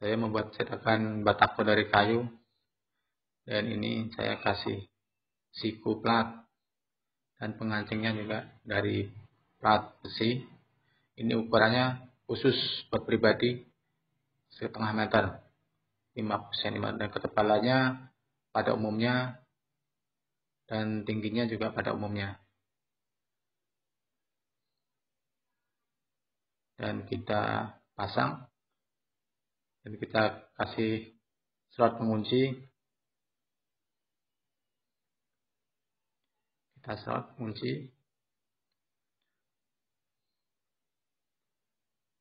saya membuat cetakan batako dari kayu. Dan ini saya kasih siku plat. Dan pengancingnya juga dari plat besi. Ini ukurannya khusus buat pribadi setengah meter. 5 cm dan ketebalannya pada umumnya dan tingginya juga pada umumnya. Dan kita pasang jadi kita kasih slot pengunci. Kita slot kunci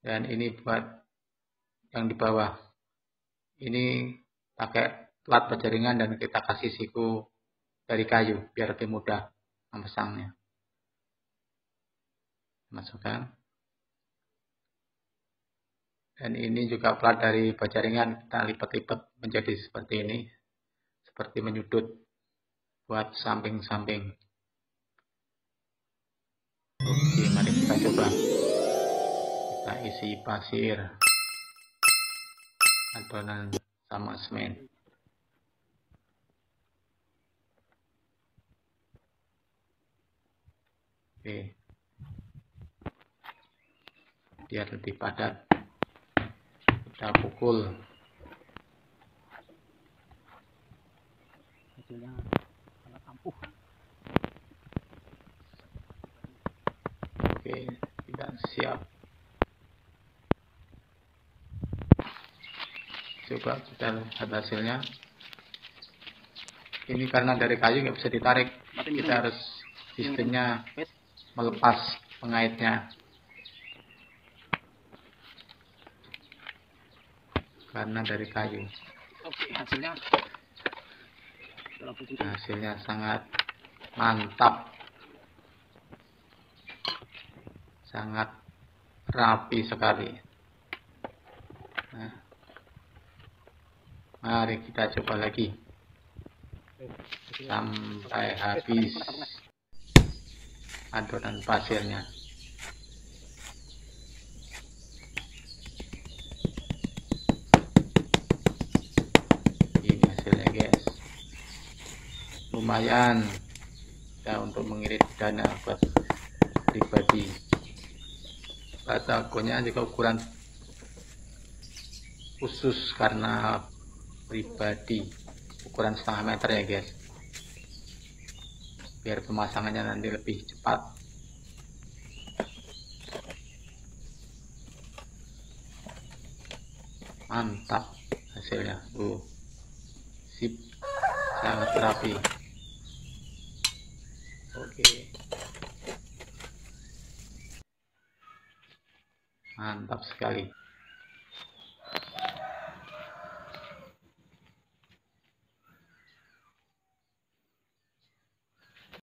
dan ini buat yang di bawah. Ini pakai plat berjaringan dan kita kasih siku dari kayu biar lebih mudah memasangnya. Masukkan dan ini juga plat dari baja ringan. Kita lipat-lipat menjadi seperti ini. Seperti menyudut buat samping-samping. Oke mari kita coba. Kita isi pasir. Adonan sama semen. Oke. Biar lebih padat kita pukul. Hasilnya ampuh oke tidak siap. Coba kita lihat hasilnya. Ini karena dari kayu nggak bisa ditarik. Kita harus sistemnya melepas pengaitnya karena dari kayu. Oke, hasilnya hasilnya sangat mantap. Sangat rapi sekali. Nah, mari kita coba lagi sampai habis adonan pasirnya. Lumayan. Ya untuk mengirit dana buat pribadi. Batakonya juga ukuran khusus karena pribadi. Ukuran setengah meter ya guys. Biar pemasangannya nanti lebih cepat. Mantap hasilnya. Uh sip. Sangat rapi Oke. Mantap sekali.